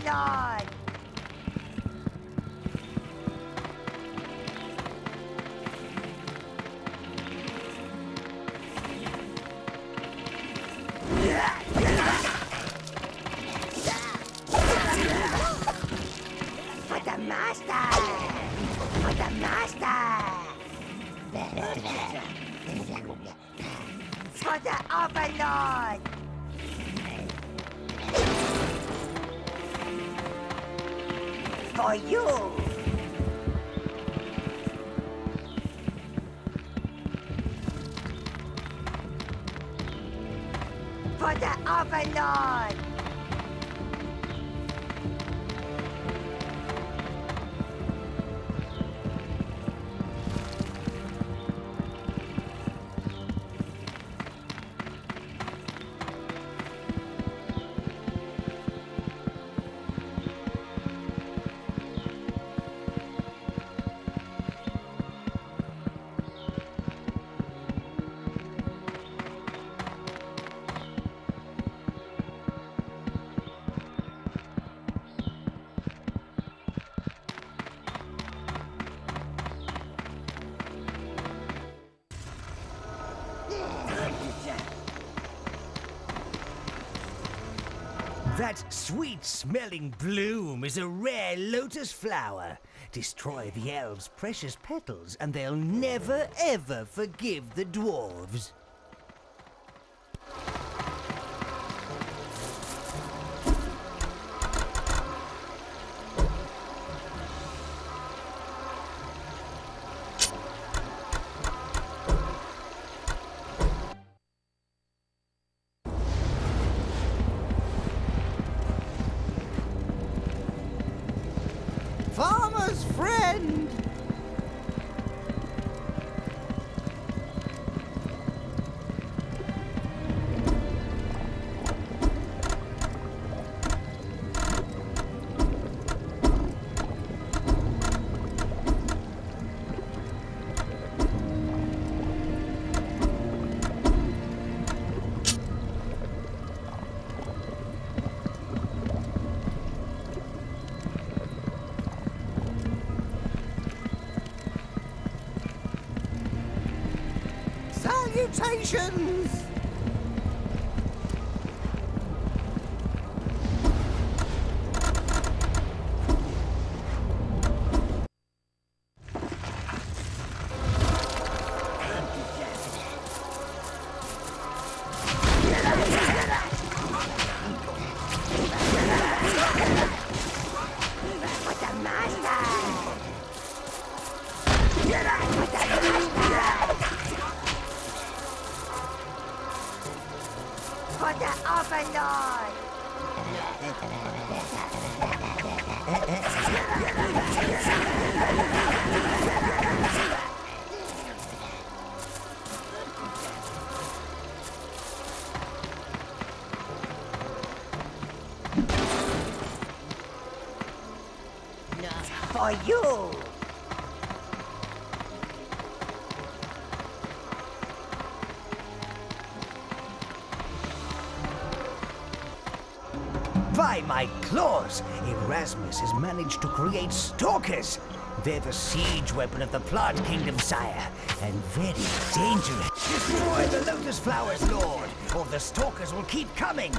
the Overlord! For you! For the Overlord! That sweet smelling bloom is a rare lotus flower. Destroy the elves' precious petals, and they'll never ever forgive the dwarves. Farmer's friend! Salutations! For you! By my claws, Erasmus has managed to create stalkers. They're the siege weapon of the Plant Kingdom, sire, and very dangerous. Destroy the Lotus Flowers, Lord, or the stalkers will keep coming.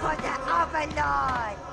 For the Overlord!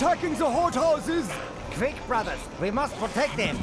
Attacking the hot houses! Quick, brothers, we must protect them.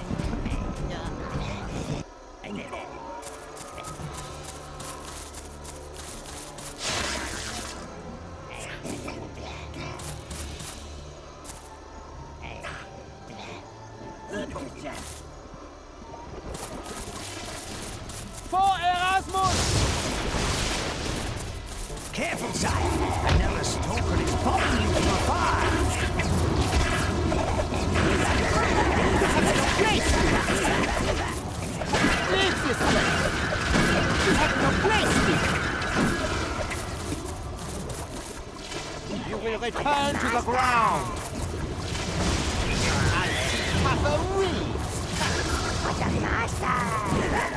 Return to the ground!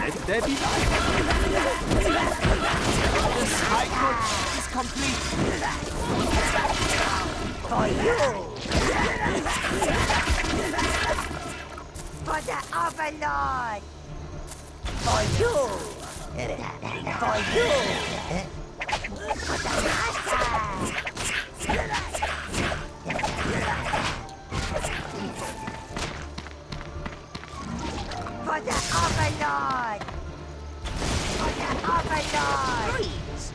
Let there be light! The cycle is complete! For you! For the Overlord! For you! For you! For the master! For the Overlord! For the Overlord! Loose!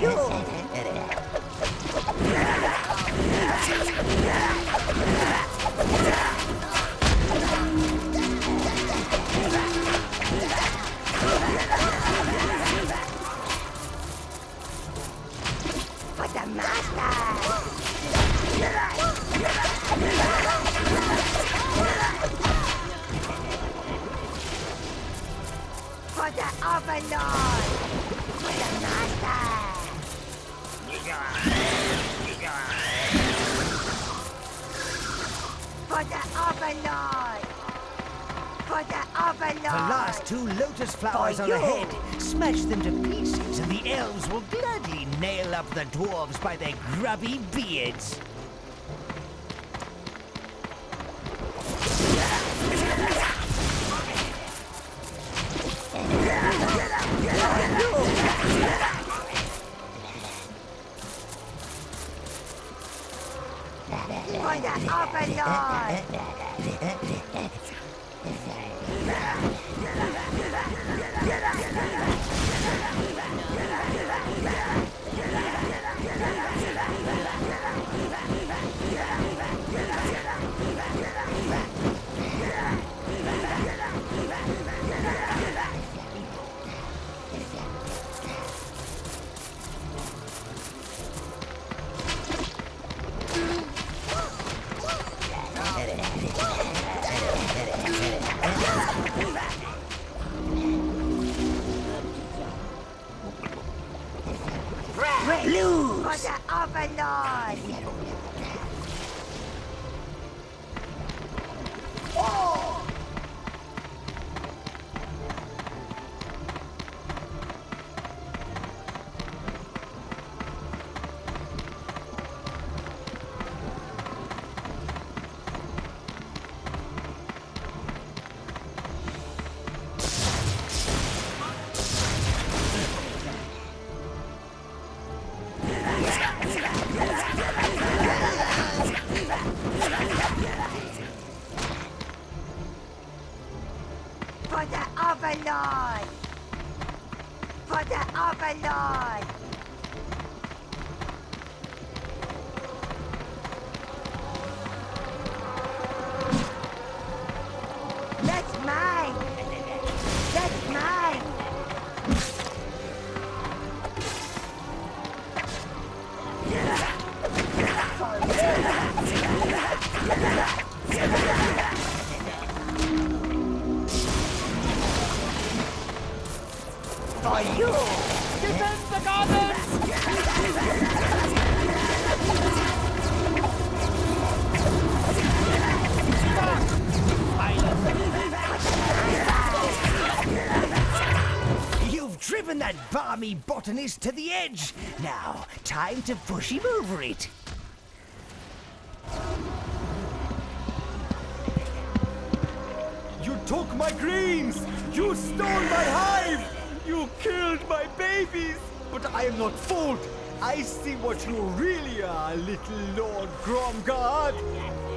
You! Lotus flowers For are you. ahead. Smash them to pieces, and the elves will gladly nail up the dwarves by their grubby beards. For the mine! That balmy botanist to the edge. Now, time to push him over it. You took my greens! You stole my hive! You killed my babies! But I am not fooled! I see what you really are, little Lord Gromgard!